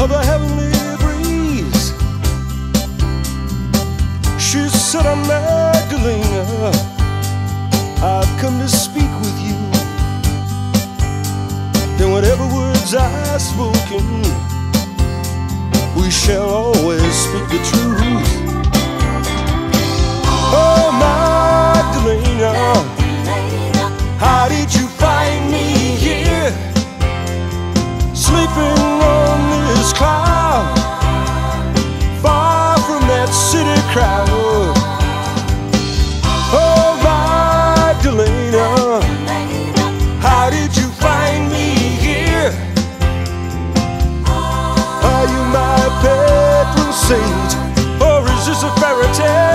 of the heavenly breeze. She said, I'm Magdalena, I've come to speak with you. Then whatever words I've spoken, we shall always speak the truth. saint, or is this a fairy tale?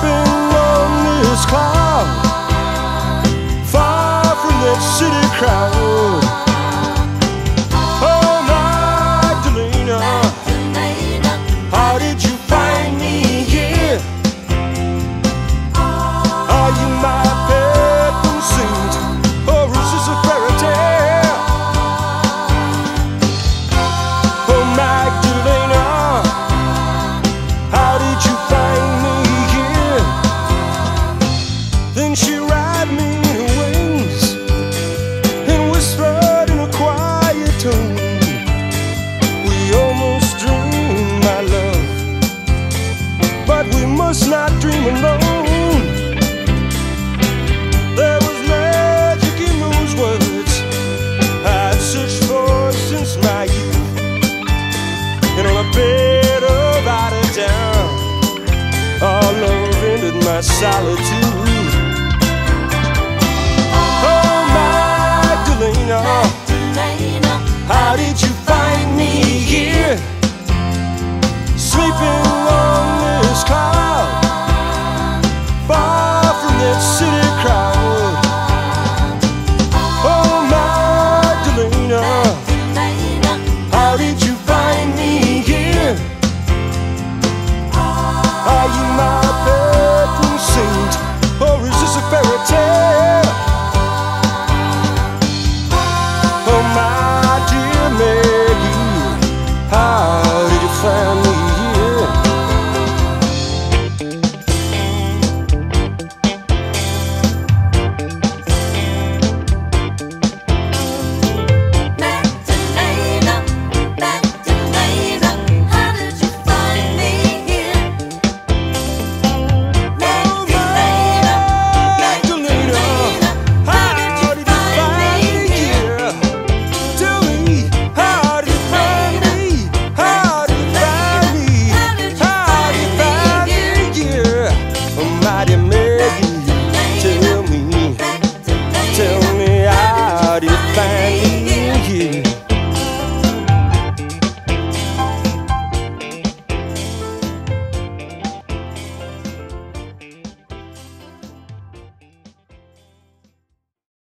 sleeping on this cloud, far from that city crowd. solitude.